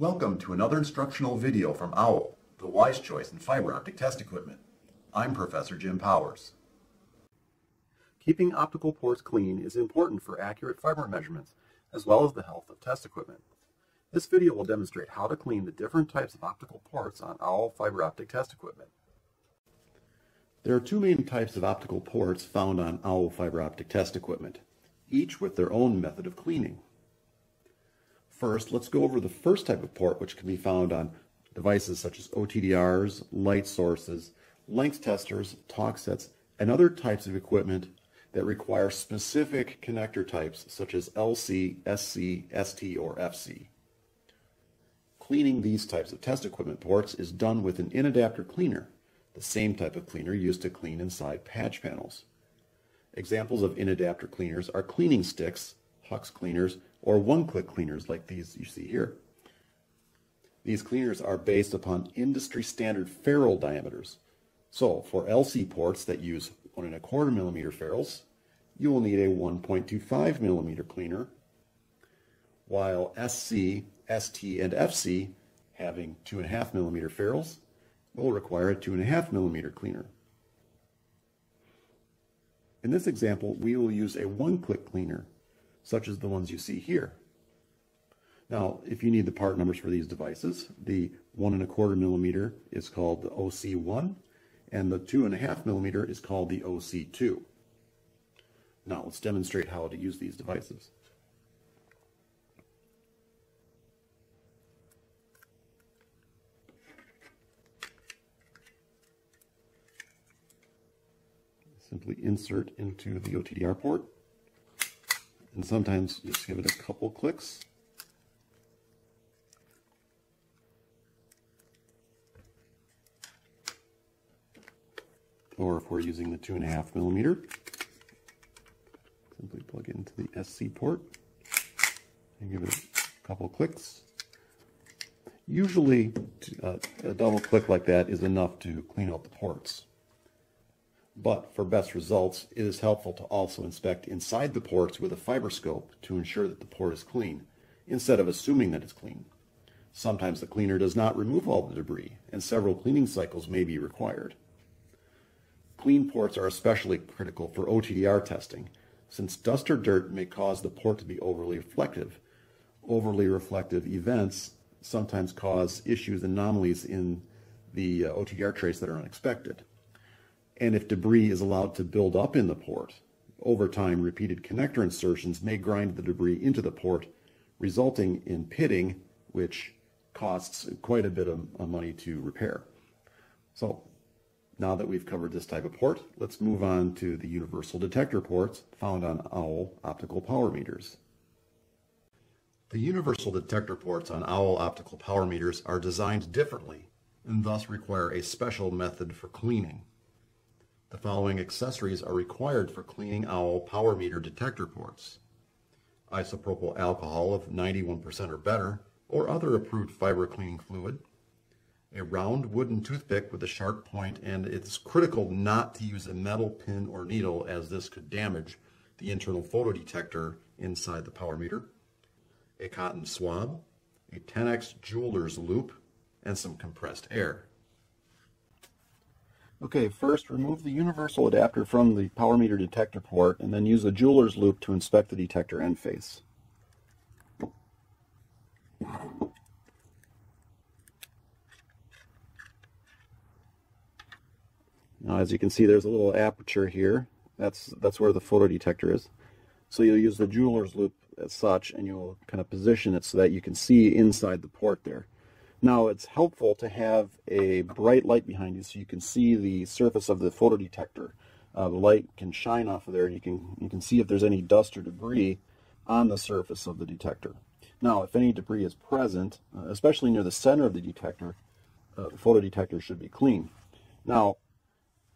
Welcome to another instructional video from OWL, the wise choice in fiber optic test equipment. I'm Professor Jim Powers. Keeping optical ports clean is important for accurate fiber measurements as well as the health of test equipment. This video will demonstrate how to clean the different types of optical ports on OWL fiber optic test equipment. There are two main types of optical ports found on OWL fiber optic test equipment, each with their own method of cleaning. First, let's go over the first type of port which can be found on devices such as OTDRs, light sources, length testers, talk sets, and other types of equipment that require specific connector types such as LC, SC, ST, or FC. Cleaning these types of test equipment ports is done with an in-adapter cleaner, the same type of cleaner used to clean inside patch panels. Examples of in-adapter cleaners are cleaning sticks, Hux cleaners, or one-click cleaners like these you see here. These cleaners are based upon industry standard ferrule diameters. So for LC ports that use one and a quarter millimeter ferrules, you will need a 1.25 millimeter cleaner, while SC, ST, and FC having two and a half millimeter ferrules will require a two and a half millimeter cleaner. In this example, we will use a one-click cleaner, such as the ones you see here. Now, if you need the part numbers for these devices, the one and a quarter millimeter is called the OC1, and the two and a half millimeter is called the OC2. Now, let's demonstrate how to use these devices. Simply insert into the OTDR port, and sometimes just give it a couple clicks. or if we're using the two and a half millimeter, simply plug it into the SC port and give it a couple clicks. Usually uh, a double click like that is enough to clean out the ports. But for best results, it is helpful to also inspect inside the ports with a fiber scope to ensure that the port is clean, instead of assuming that it's clean. Sometimes the cleaner does not remove all the debris, and several cleaning cycles may be required. Clean ports are especially critical for OTDR testing, since dust or dirt may cause the port to be overly reflective. Overly reflective events sometimes cause issues, anomalies in the uh, OTDR trace that are unexpected. And if debris is allowed to build up in the port, over time repeated connector insertions may grind the debris into the port, resulting in pitting, which costs quite a bit of money to repair. So now that we've covered this type of port, let's move on to the universal detector ports found on OWL optical power meters. The universal detector ports on OWL optical power meters are designed differently and thus require a special method for cleaning. The following accessories are required for cleaning OWL power meter detector ports. Isopropyl alcohol of 91% or better, or other approved fiber cleaning fluid, a round wooden toothpick with a sharp point, and it's critical not to use a metal pin or needle as this could damage the internal photodetector inside the power meter, a cotton swab, a 10x jeweler's loupe, and some compressed air. Okay, first remove the universal adapter from the power meter detector port and then use a jeweler's loupe to inspect the detector end face. Now, as you can see, there's a little aperture here. That's, that's where the photodetector is. So you'll use the jeweler's loupe as such, and you'll kind of position it so that you can see inside the port there. Now, it's helpful to have a bright light behind you so you can see the surface of the photodetector. Uh, the light can shine off of there, and you can, you can see if there's any dust or debris on the surface of the detector. Now, if any debris is present, uh, especially near the center of the detector, uh, the photodetector should be clean. Now,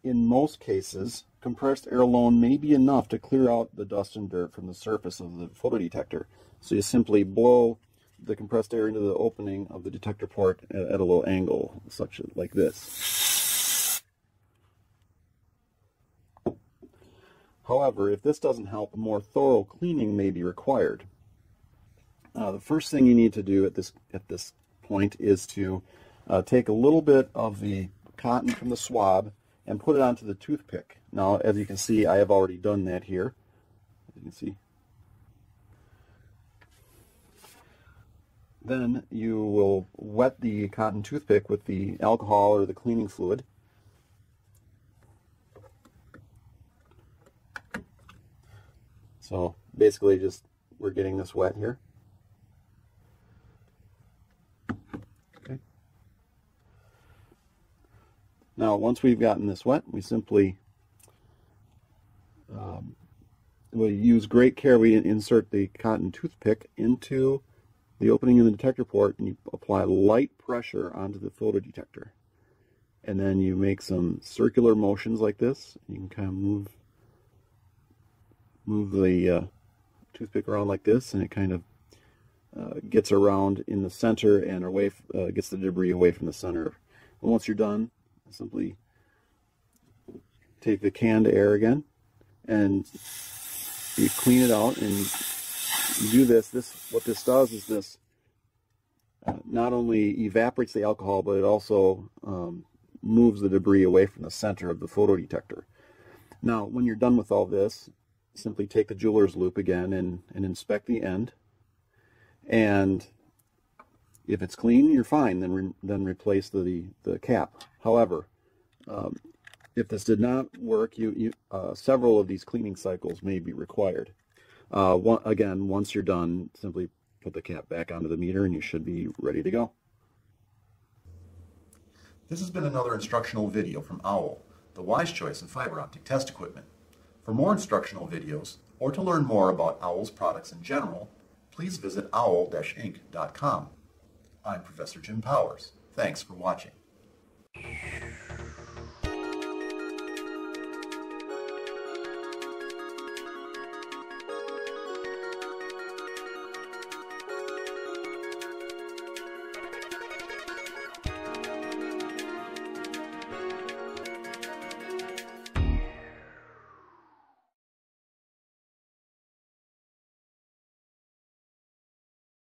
in most cases, compressed air alone may be enough to clear out the dust and dirt from the surface of the photodetector. So you simply blow the compressed air into the opening of the detector port at, a low angle, such like this. However, if this doesn't help, more thorough cleaning may be required. Uh, the first thing you need to do at this at this point is to uh, take a little bit of the cotton from the swab and put it onto the toothpick. Now, as you can see, I have already done that here. As you can see. Then you will wet the cotton toothpick with the alcohol or the cleaning fluid. So basically just we're getting this wet here. Okay. Now once we've gotten this wet, we simply um, we use great care. We insert the cotton toothpick into the opening in the detector port and you apply light pressure onto the photodetector. And then you make some circular motions like this. You can kind of move move the uh, toothpick around like this and it kind of uh, gets around in the center and away uh, gets the debris away from the center. And once you're done, simply take the canned air again and you clean it out and do this. This what this does is this uh, not only evaporates the alcohol, but it also um, moves the debris away from the center of the photodetector. Now, when you're done with all this, simply take the jeweler's loupe again and, and inspect the end. And if it's clean, you're fine. Then re then replace the the cap. However, um, if this did not work, you, you uh, several of these cleaning cycles may be required. Uh, one, again, once you're done, simply put the cap back onto the meter and you should be ready to go. This has been another instructional video from OWL, the wise choice in fiber optic test equipment. For more instructional videos, or to learn more about OWL's products in general, please visit owl-inc.com. I'm Professor Jim Powers. Thanks for watching.